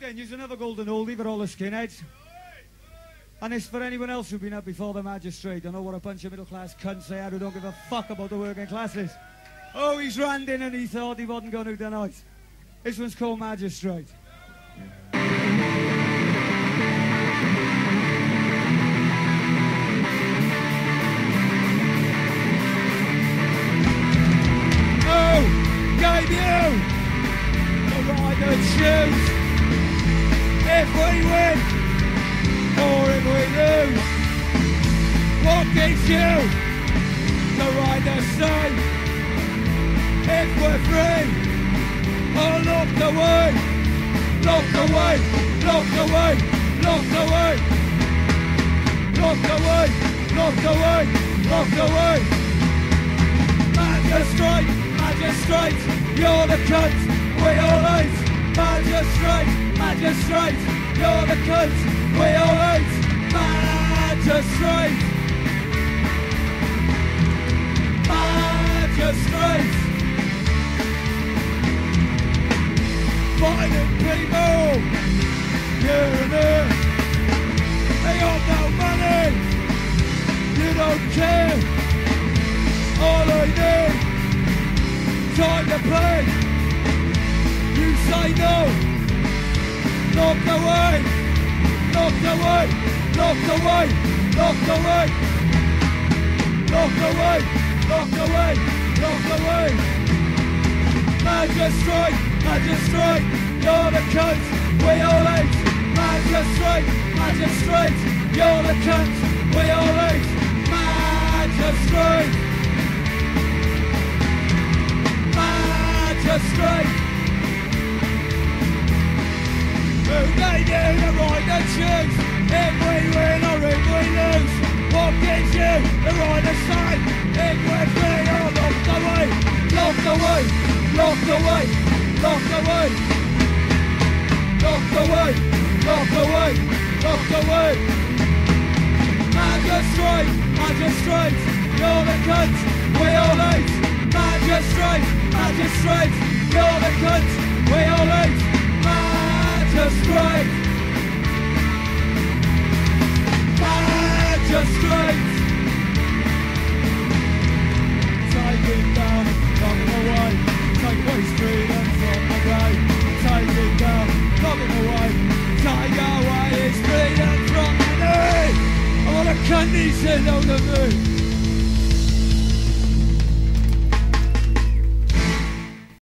Then, use another golden oldie for all the skinheads. And it's for anyone else who've been up before the magistrate. I know what a bunch of middle class cunts they are who don't give a fuck about the working classes. Oh, he's ran in and he thought he wasn't going to tonight. This one's called Magistrate. Oh, gave you the right to choose if we win or if we lose. What gives you the right to say if we're free or locked away, locked away, locked away, locked away, locked away, locked away, locked away. Magistrate, magistrate, you're the cunt we all hate. Magistrate, magistrate, you're the cunt we all hate. Magistrate, magistrate. Fighting people, and. They got no money, you don't care. All I need, time to play. Say no, knocked away, knocked away, knocked away, knocked away, knocked away, knocked away, knocked away. Magistrate, magistrate, you're the cunt. We all hate. Magistrate, magistrate, you're the cunt. We all hate. Magistrate. magistrate the right to choose If we win or if we lose What gives you the right to say If we're free or locked away Locked away, locked away, locked away Locked away, locked away, locked away Magistrate, magistrate You're the cunt. We all hate Magistrate, magistrate, you're the cunt Take it down, away. Take away freedom from. Take it down, away. Take away his freedom from a condition on the moon.